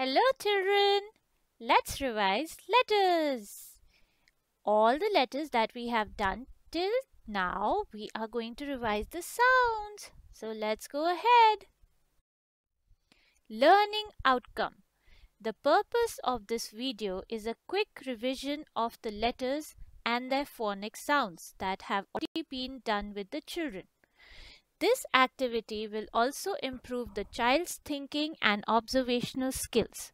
Hello children, let's revise letters. All the letters that we have done till now, we are going to revise the sounds. So let's go ahead. Learning outcome. The purpose of this video is a quick revision of the letters and their phonic sounds that have already been done with the children. This activity will also improve the child's thinking and observational skills.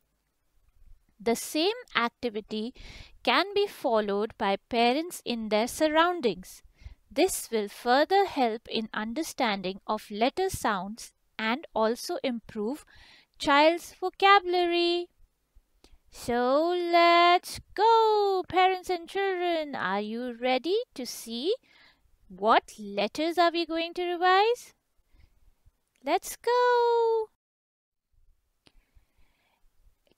The same activity can be followed by parents in their surroundings. This will further help in understanding of letter sounds and also improve child's vocabulary. So let's go, parents and children. Are you ready to see what letters are we going to revise? Let's go!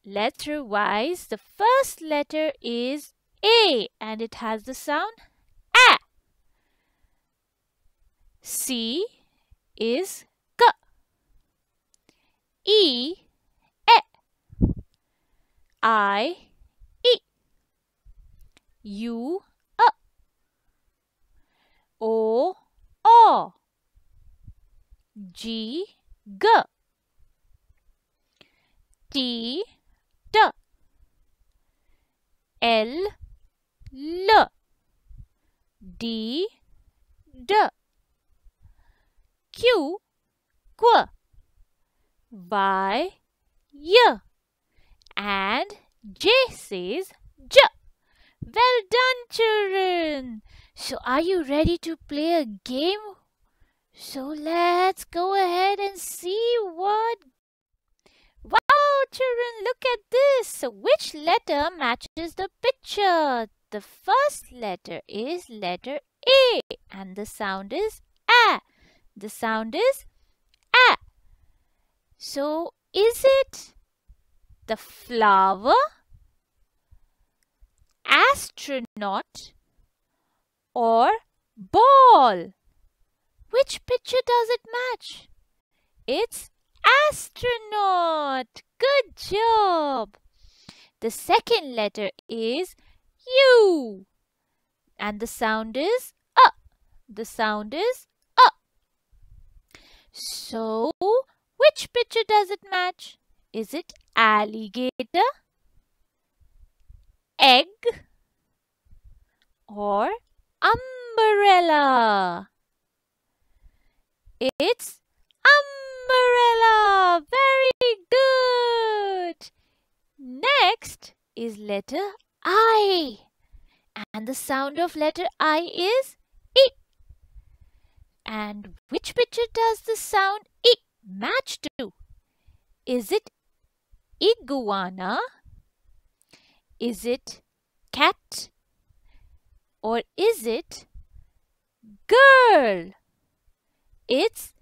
Let's revise. The first letter is A and it has the sound A. C is K. E, E. I, E. U, O, O. G, G. T, T. L, L. D, D. Q, Qu. Y, Y. And J says J. Well done, children. So are you ready to play a game? So let's go ahead and see what... Wow, children, look at this. Which letter matches the picture? The first letter is letter A and the sound is A. The sound is A. So is it the flower, astronaut, or ball. Which picture does it match? It's astronaut. Good job. The second letter is U. And the sound is A. The sound is A. So, which picture does it match? Is it alligator, egg, or umbrella. It's umbrella. Very good. Next is letter I. And the sound of letter I is I. And which picture does the sound I match to? Is it iguana? Is it cat? Or is it girl? It's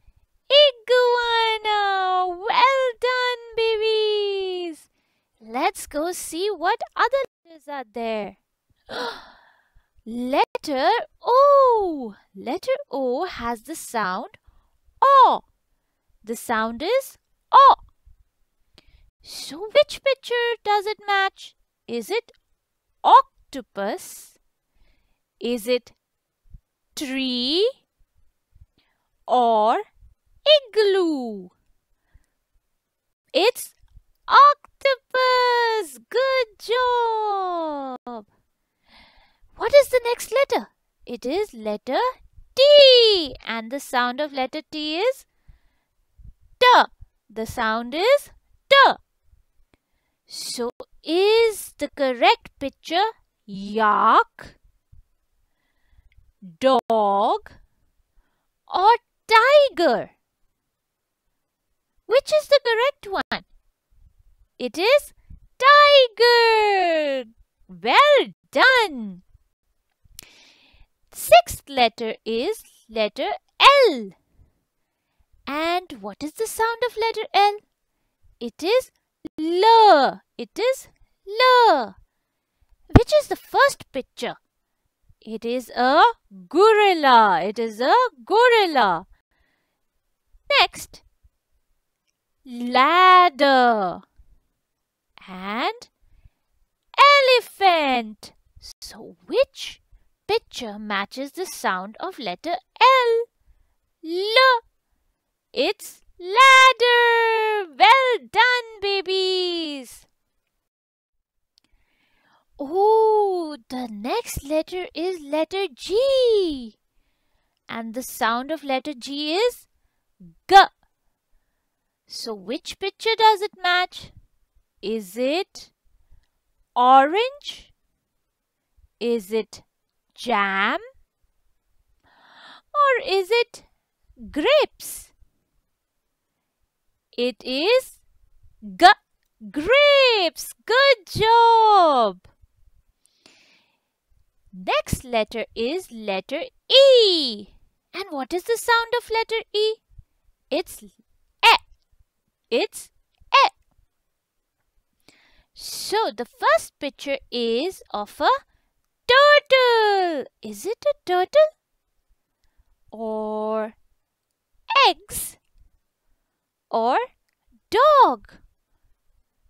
iguana. Well done, babies. Let's go see what other letters are there. Letter O. Letter O has the sound O. The sound is O. So which picture does it match? Is it octopus? Is it tree or igloo? It's octopus. Good job. What is the next letter? It is letter T. And the sound of letter T is T. The sound is T. So is the correct picture yak? dog or tiger? Which is the correct one? It is tiger. Well done. Sixth letter is letter L. And what is the sound of letter L? It is L. It is L. Which is the first picture? It is a gorilla. It is a gorilla. Next, ladder. and elephant. So which picture matches the sound of letter L? L. It's ladder. Well done, babies. Oh, the next letter is letter G. And the sound of letter G is G. So which picture does it match? Is it orange? Is it jam? Or is it grapes? It is g grapes. Good job. Next letter is letter E. And what is the sound of letter E? It's e. It's e. So the first picture is of a turtle. Is it a turtle? Or eggs? Or dog?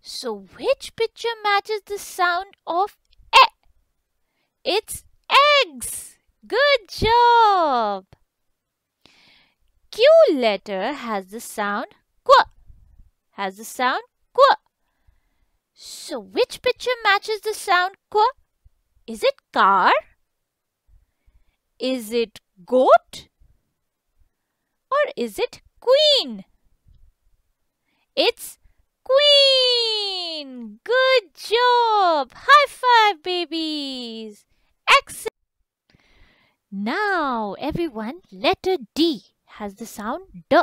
So which picture matches the sound of e? It's eggs. Good job. Letter has the sound qu. Has the sound qu. So which picture matches the sound qu? Is it car? Is it goat? Or is it queen? It's queen. Good job. High five, babies. Excellent. Now, everyone, letter D has the sound D.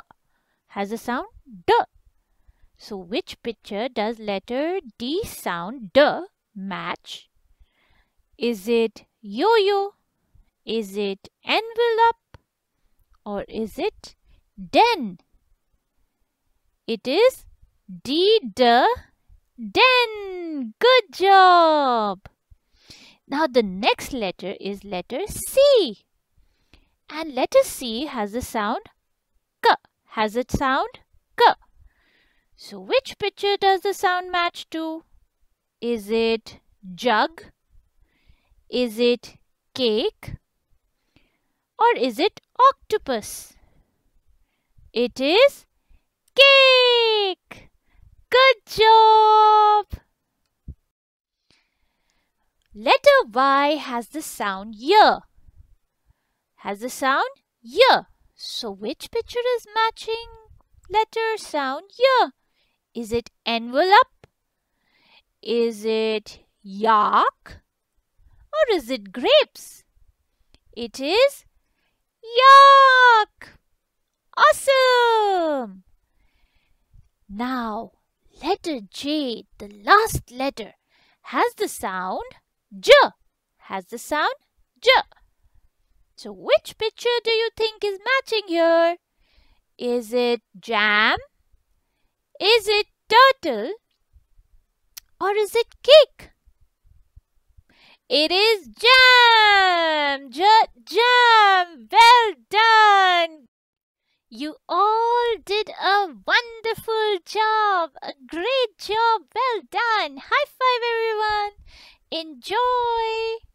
Has the sound D. So, which picture does letter D sound D match? Is it yo-yo? Is it envelope? Or is it den? It is D D den. Good job. Now the next letter is letter C. And letter C has the sound K. Has it sound K. So which picture does the sound match to? Is it jug? Is it cake? Or is it octopus? It is cake. Good job. Letter Y has the sound Y. Has the sound Y. So which picture is matching letter sound Y? Is it envelope? Is it yak? Or is it grapes? It is yak. Awesome. Now, letter J, the last letter, has the sound J. Has the sound J. So which picture do you think is matching here? Is it jam? Is it turtle? Or is it cake? It is jam! J jam! Well done! You all did a wonderful job. A great job. Well done. High five, everyone. Enjoy.